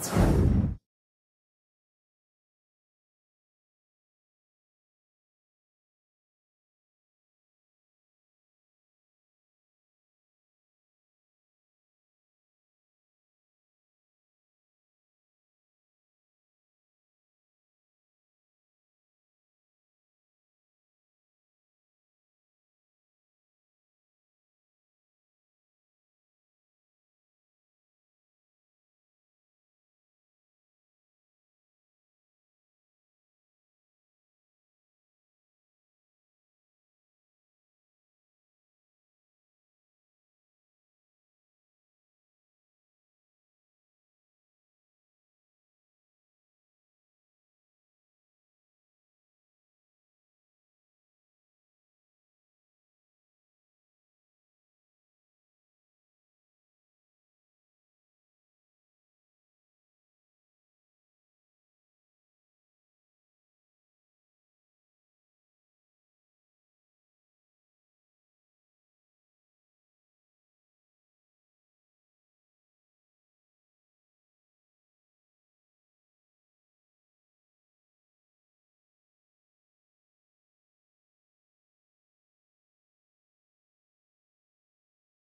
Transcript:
Podcast.